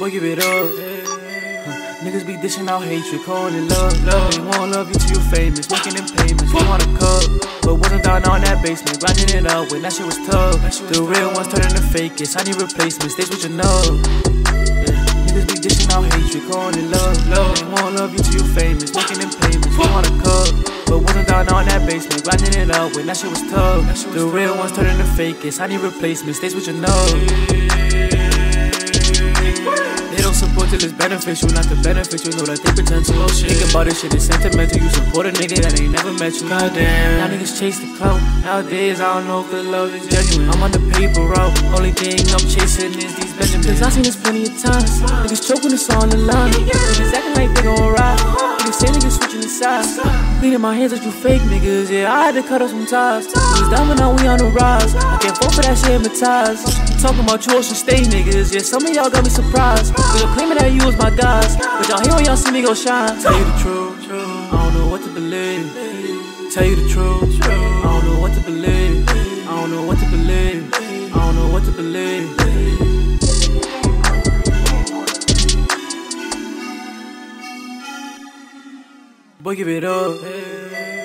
Boy, give it up. Niggas be dishing out hatred, calling it love. love. They won't love you till you famous, making them payments. You want a cup, but wasn't down on that basement, grinding it up when that shit was tough. The real ones turning to fakest. I need replacements. Yeah. Niggas be dishing out hatred, calling it love. love. They won't love you till you famous, making them payments. You want a cup, but wasn't down on that basement, grinding it up when that shit was tough. The real ones turning to fakest. I need replacements, stays what you know. They don't support till it's beneficial, not the beneficial, know that they pretend to. Oh, shit. Think about this shit, it's sentimental. You support a nigga that ain't never met you. Goddamn. Now niggas chase the clout. Nowadays, I don't know if the love is genuine. I'm on the paper route. Only thing I'm chasing is these Benjamins. Cause I seen this plenty of times. Niggas choking us on the line. Niggas acting like they gon' ride. Uh-huh. Niggas say niggas switching the sides. Uh-huh. Cleaning my hands at you fake niggas. Yeah, I had to cut off some ties. Uh-huh. Niggas down, but now we on the rise. I can't fall for that shit, hypnotized. Talking about you ocean state niggas. Yeah, some of y'all got me surprised. Nigga claiming that you was my guys. But y'all here when y'all see me go shine. Tell you the truth. I don't know what to believe. Tell you the truth. I don't know what to believe. I don't know what to believe. I don't know what to believe. Boy, give it up.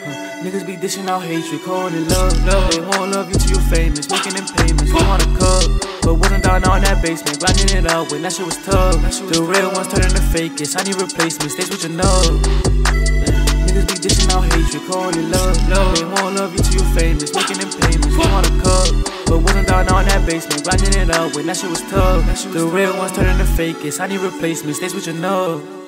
Niggas be dishing out hatred, calling it love. love. They won't love you till you famous, making them payments. You want a cup, but wasn't down on that basement, grinding it up when that shit was tough. The real ones turning to fakest. I need replacements, stays what you know. Niggas be dishing out hatred, calling it love. love. They won't love you till you famous, making them payments. Want a cup, but wasn't down on that basement, grinding it up when that shit was tough. The real ones turning to fakest. I need replacements, stays what you know.